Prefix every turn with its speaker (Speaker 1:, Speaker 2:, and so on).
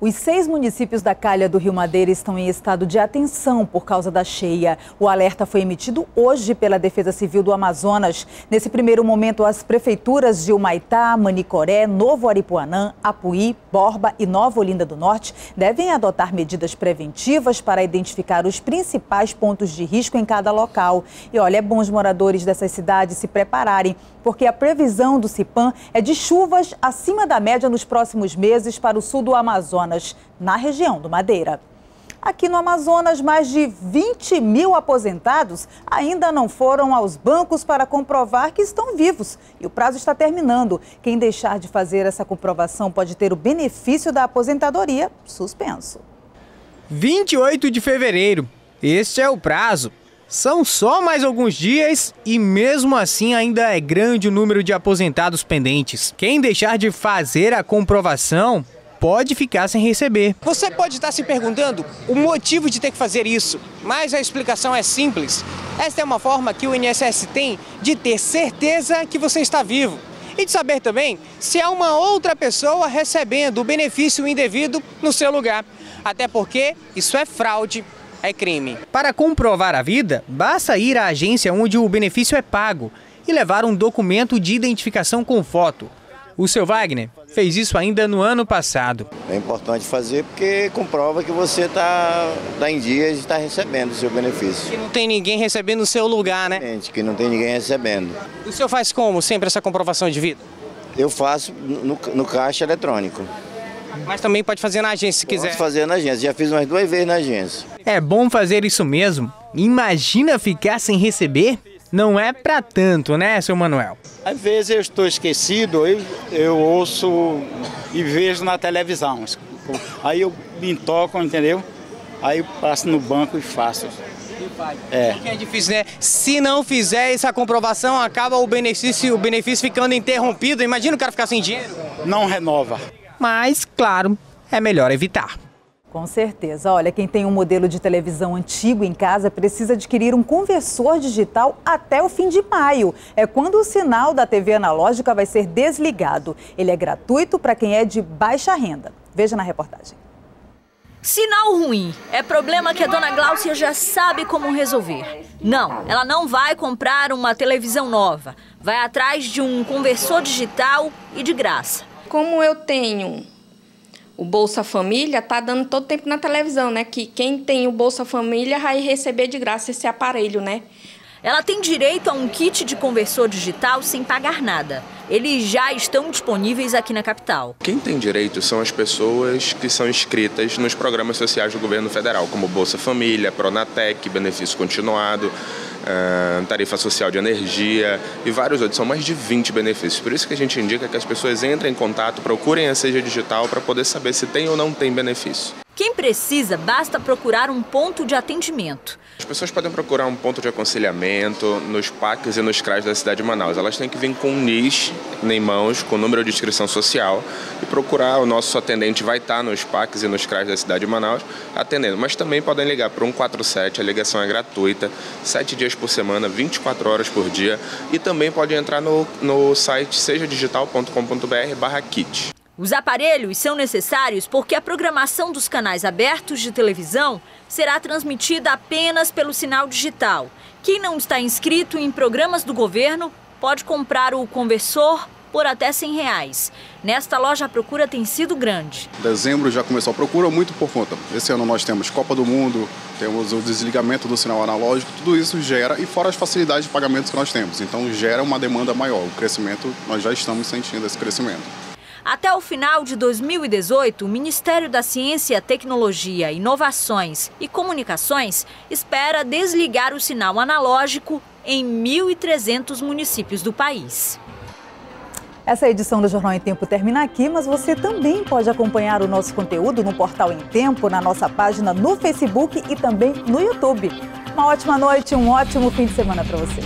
Speaker 1: Os seis municípios da calha do Rio Madeira estão em estado de atenção por causa da cheia. O alerta foi emitido hoje pela Defesa Civil do Amazonas. Nesse primeiro momento, as prefeituras de Humaitá, Manicoré, Novo Aripuanã, Apuí, Borba e Nova Olinda do Norte devem adotar medidas preventivas para identificar os principais pontos de risco em cada local. E olha, é bom os moradores dessas cidades se prepararem, porque a previsão do CIPAM é de chuvas acima da média nos próximos meses para o sul do Amazonas. Amazonas, na região do Madeira. Aqui no Amazonas, mais de 20 mil aposentados ainda não foram aos bancos para comprovar que estão vivos. E o prazo está terminando. Quem deixar de fazer essa comprovação pode ter o benefício da aposentadoria suspenso.
Speaker 2: 28 de fevereiro. Este é o prazo. São só mais alguns dias e, mesmo assim, ainda é grande o número de aposentados pendentes. Quem deixar de fazer a comprovação pode ficar sem receber.
Speaker 3: Você pode estar se perguntando o motivo de ter que fazer isso, mas a explicação é simples. Esta é uma forma que o INSS tem de ter certeza que você está vivo e de saber também se há uma outra pessoa recebendo o benefício indevido no seu lugar. Até porque isso é fraude, é crime.
Speaker 2: Para comprovar a vida, basta ir à agência onde o benefício é pago e levar um documento de identificação com foto. O seu Wagner fez isso ainda no ano passado.
Speaker 4: É importante fazer porque comprova que você está tá em dia e está recebendo o seu benefício.
Speaker 3: Que não tem ninguém recebendo no seu lugar, né?
Speaker 4: Que não tem ninguém recebendo.
Speaker 3: O senhor faz como sempre essa comprovação de vida?
Speaker 4: Eu faço no, no caixa eletrônico.
Speaker 3: Mas também pode fazer na agência se
Speaker 4: Posso
Speaker 3: quiser.
Speaker 4: fazer na agência, já fiz umas duas vezes na agência.
Speaker 2: É bom fazer isso mesmo. Imagina ficar sem receber? Não é para tanto, né, seu Manuel?
Speaker 5: Às vezes eu estou esquecido, eu, eu ouço e vejo na televisão. Aí eu me toco, entendeu? Aí eu passo no banco e faço.
Speaker 3: É. Porque é difícil, né? Se não fizer essa comprovação, acaba o benefício, o benefício ficando interrompido. Imagina o cara ficar sem dinheiro.
Speaker 5: Não renova.
Speaker 2: Mas, claro, é melhor evitar.
Speaker 1: Com certeza. Olha, quem tem um modelo de televisão antigo em casa precisa adquirir um conversor digital até o fim de maio. É quando o sinal da TV analógica vai ser desligado. Ele é gratuito para quem é de baixa renda. Veja na reportagem.
Speaker 6: Sinal ruim é problema que a dona Gláucia já sabe como resolver. Não, ela não vai comprar uma televisão nova. Vai atrás de um conversor digital e de graça.
Speaker 7: Como eu tenho o Bolsa Família tá dando todo tempo na televisão, né? Que quem tem o Bolsa Família vai receber de graça esse aparelho, né?
Speaker 6: Ela tem direito a um kit de conversor digital sem pagar nada. Eles já estão disponíveis aqui na capital.
Speaker 8: Quem tem direito são as pessoas que são inscritas nos programas sociais do governo federal, como Bolsa Família, Pronatec, Benefício Continuado, tarifa social de energia e vários outros. São mais de 20 benefícios. Por isso que a gente indica que as pessoas entrem em contato, procurem a Seja Digital para poder saber se tem ou não tem benefício.
Speaker 6: Quem precisa, basta procurar um ponto de atendimento.
Speaker 8: As pessoas podem procurar um ponto de aconselhamento nos PACs e nos CRAs da cidade de Manaus. Elas têm que vir com um NIS em mãos, com o número de inscrição social e procurar. O nosso atendente vai estar nos PACs e nos CRAs da cidade de Manaus atendendo. Mas também podem ligar para 147, a ligação é gratuita, 7 dias por semana, 24 horas por dia. E também pode entrar no, no site sejadigital.com.br barra kit.
Speaker 6: Os aparelhos são necessários porque a programação dos canais abertos de televisão será transmitida apenas pelo sinal digital. Quem não está inscrito em programas do governo pode comprar o conversor por até 100 reais. Nesta loja a procura tem sido grande.
Speaker 9: Dezembro já começou a procura muito por conta. Esse ano nós temos Copa do Mundo, temos o desligamento do sinal analógico, tudo isso gera, e fora as facilidades de pagamento que nós temos. Então gera uma demanda maior. O crescimento, nós já estamos sentindo esse crescimento.
Speaker 6: Até o final de 2018, o Ministério da Ciência, Tecnologia, Inovações e Comunicações espera desligar o sinal analógico em 1.300 municípios do país.
Speaker 1: Essa edição do Jornal em Tempo termina aqui, mas você também pode acompanhar o nosso conteúdo no portal Em Tempo, na nossa página no Facebook e também no YouTube. Uma ótima noite, um ótimo fim de semana para você.